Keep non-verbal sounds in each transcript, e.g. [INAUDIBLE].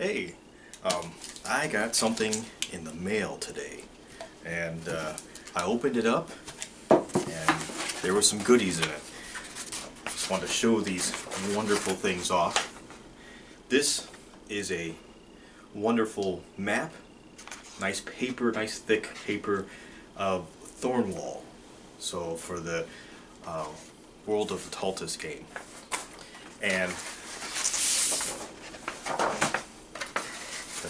Hey, um, I got something in the mail today, and uh, I opened it up, and there were some goodies in it. Just wanted to show these wonderful things off. This is a wonderful map, nice paper, nice thick paper of Thornwall. So for the uh, World of Aetaltis game, and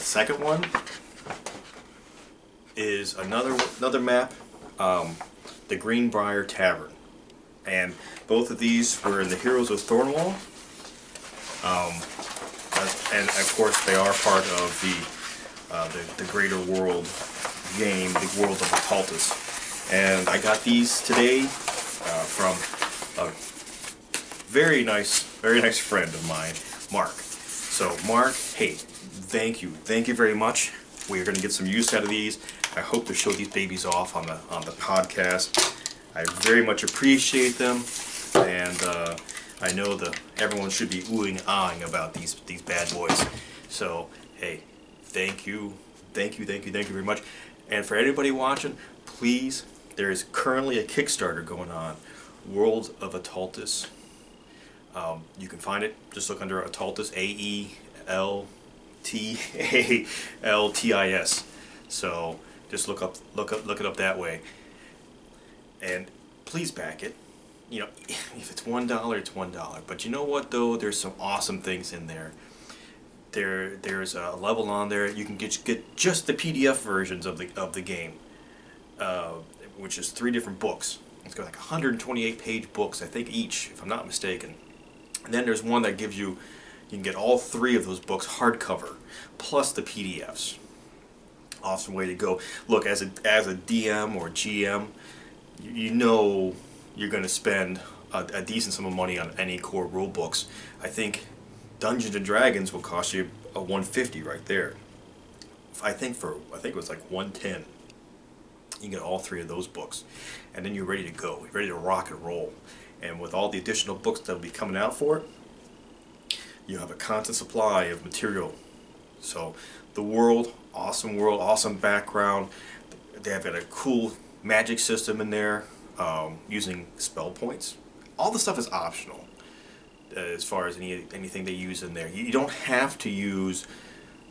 second one is another another map, um, the Greenbrier Tavern, and both of these were in the Heroes of Thornwall. Um, and of course, they are part of the uh, the, the Greater World game, the World of Occultus. And I got these today uh, from a very nice, very nice friend of mine, Marc. So, Marc, hey, thank you, thank you very much. We are going to get some use out of these. I hope to show these babies off on the on the podcast. I very much appreciate them, and uh, I know that everyone should be oohing and ahhing about these these bad boys. So, hey, thank you, thank you, thank you, thank you very much. And for anybody watching, please, there is currently a Kickstarter going on, World of Aetaltis. Um, you can find it. Just look under Aetaltis, A E L T A L T I S. So just look up, look up, look it up that way. And please back it. You know, if it's one dollar, it's one dollar. But you know what though? There's some awesome things in there. There, there's a level on there. You can get get just the PDF versions of the of the game, uh, which is three different books. It's got like 128 page books, I think each, if I'm not mistaken. And then there's one that gives you, you can get all three of those books hardcover, plus the PDFs. Awesome way to go. Look, as a as a DM or GM, you, know you're going to spend a, a decent sum of money on any core rule books. I think Dungeons and Dragons will cost you a 150 right there. I think for I think it was like 110. You can get all three of those books, and then you're ready to go. You're ready to rock and roll. And with all the additional books that'll be coming out for it, you have a constant supply of material. So the world, awesome world, awesome background. They have got a cool magic system in there um, using spell points. All the stuff is optional uh, as far as any anything they use in there. You don't have to use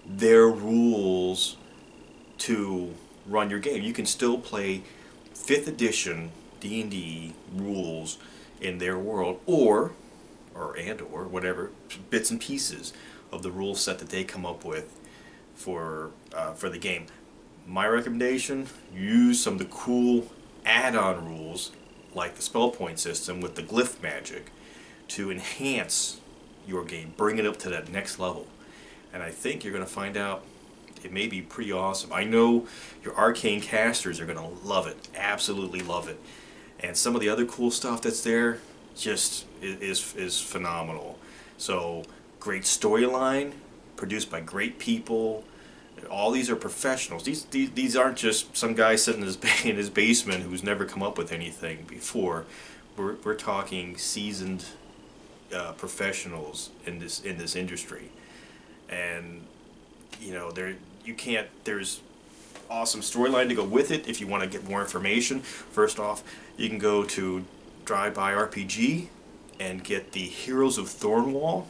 their rules to run your game. You can still play fifth edition D and D rules in their world, or or and or whatever bits and pieces of the rule set that they come up with for uh, for the game. My recommendation: use some of the cool add-on rules like the spell point system with the glyph magic to enhance your game, bring it up to that next level. And I think you're going to find out it may be pretty awesome. I know your arcane casters are going to love it, absolutely love it. And some of the other cool stuff that's there just is is phenomenal. So great storyline, produced by great people. All these are professionals. These, these these aren't just some guy sitting in his [LAUGHS] in his basement who's never come up with anything before. We're we're talking seasoned uh, professionals in this in this industry, and you know there you can't there's awesome storyline to go with it if you want to get more information first off you can go to DriveThruRPG and get the heroes of thornwall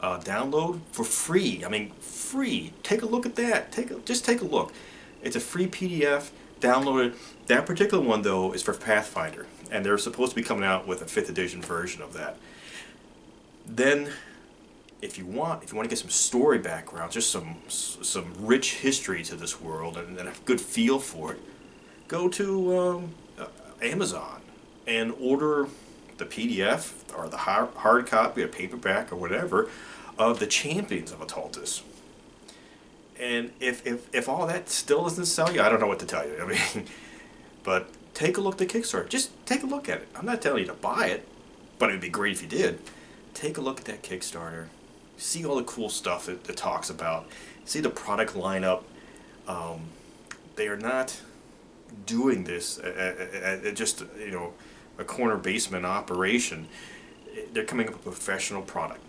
uh, download for free. I mean free. Take a look at that. Take a, just take a look. It's a free pdf download it. That particular one though is for pathfinder and they're supposed to be coming out with a fifth edition version of that. Then if you want, if you want to get some story background, just some some rich history to this world and, and a good feel for it, go to um, uh, Amazon and order the PDF or the hard, copy, a paperback or whatever, of the Champions of Aetaltis. And if, if if all that still doesn't sell you, I don't know what to tell you. [LAUGHS] I mean, but take a look at Kickstarter. Just take a look at it. I'm not telling you to buy it, but it'd be great if you did. Take a look at that Kickstarter see all the cool stuff it, it talks about, see the product lineup. Um, they are not doing this at just you know a corner basement operation. They're coming up with a professional product.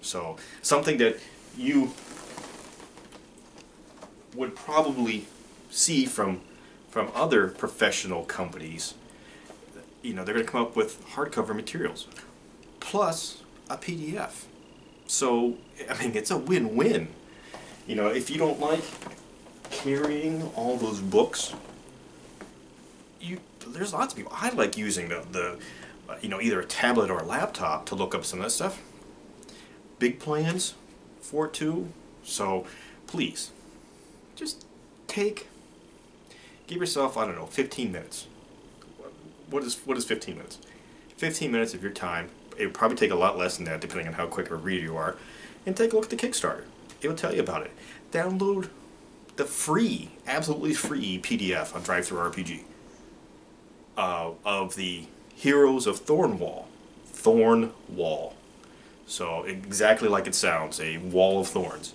So something that you would probably see from from other professional companies. You know, they're going to come up with hardcover materials plus a PDF. So, I mean, it's a win-win. You know, if you don't like carrying all those books, you there's lots of people. I like using the the uh, you know either a tablet or a laptop to look up some of that stuff. Big plans for it too. So please, just take give yourself I don't know 15 minutes. What is what is 15 minutes? 15 minutes of your time. It would probably take a lot less than that, depending on how quick of a reader you are. And take a look at the Kickstarter. It will tell you about it. Download the free, absolutely free PDF on DriveThruRPG uh, of the Heroes of Thornwall. Thornwall. So exactly like it sounds, a wall of thorns.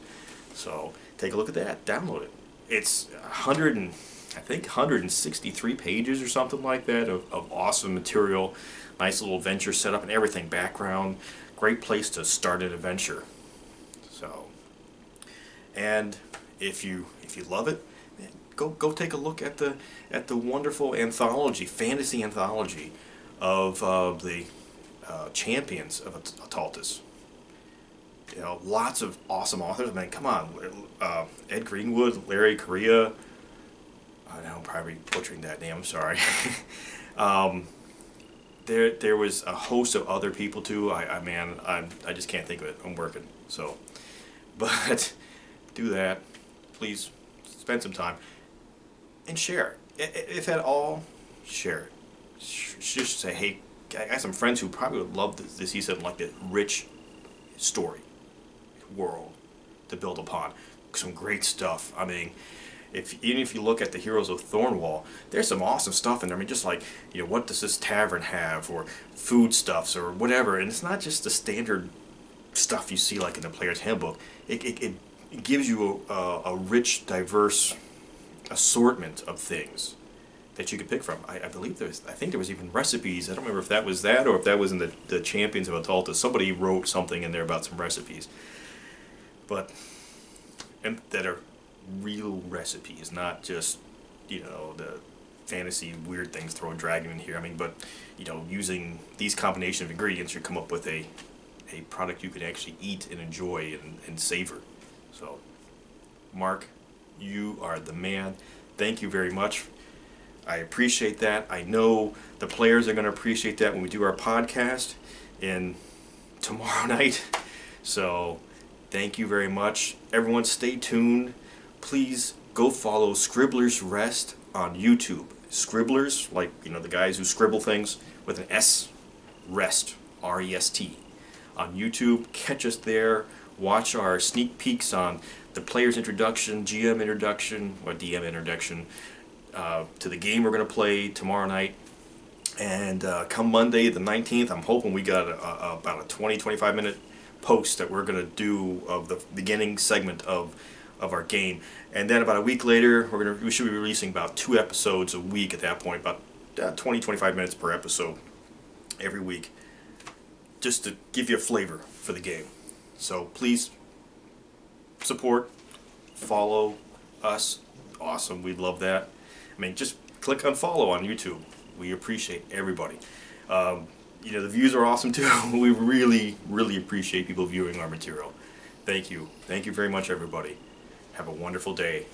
So take a look at that. Download it. It's 100 and I think 163 pages or something like that of, of awesome material. Nice little adventure setup and everything. Background. Great place to start an adventure. So, and if you if you love it, go go take a look at the at the wonderful anthology, fantasy anthology of uh, the uh, champions of Aetaltis. You know, lots of awesome authors. I mean, come on, uh, Ed Greenwood, Larry Correia. I know I'm probably butchering that name. I'm sorry. [LAUGHS] um, there, there was a host of other people too. I, I man, I, I just can't think of it. I'm working, so, [LAUGHS] but do that, please. Spend some time and share. If at all, share it. Just say, hey, I got some friends who probably would love this. this he said, like a rich story, world to build upon. Some great stuff. I mean, if even if you look at the Heroes of Thornwall, there's some awesome stuff in there. I mean, just like you know, what does this tavern have, or foodstuffs, or whatever. And it's not just the standard stuff you see like in the player's handbook. It it, it gives you a, a, a rich, diverse assortment of things that you could pick from. I, I believe there's, I think there was even recipes. I don't remember if that was that or if that was in the, the Champions of Aetaltis. Somebody wrote something in there about some recipes. But, and that are real recipes, not just, you know, the fantasy weird things, throw a dragon in here. I mean, but, you know, using these combination of ingredients, you come up with a, a product you can actually eat and enjoy and, and savor. So, Marc, you are the man. Thank you very much. I appreciate that. I know the players are going to appreciate that when we do our podcast in tomorrow [LAUGHS] night. So thank you very much. Everyone stay tuned. Please go follow Scribblers Rest on YouTube. Scribblers, like, you know, the guys who scribble things with an S, Rest, R-E-S-T. On YouTube, catch us there. Watch our sneak peeks on the player's introduction, GM introduction, or DM introduction uh, to the game we're going to play tomorrow night. And uh, come Monday the 19th, I'm hoping we got a, a, about a 20 25 minute post that we're going to do of the beginning segment of of our game. And then about a week later, we're gonna we should be releasing about two episodes a week at that point, about uh, 20 25 minutes per episode every week, just to give you a flavor for the game. So please support, follow us. Awesome, we'd love that. I mean, just click on follow on YouTube. We appreciate everybody. Um, you know, the views are awesome [LAUGHS] too. we really, really appreciate people viewing our material. Thank you. Thank you very much, everybody. Have a wonderful day.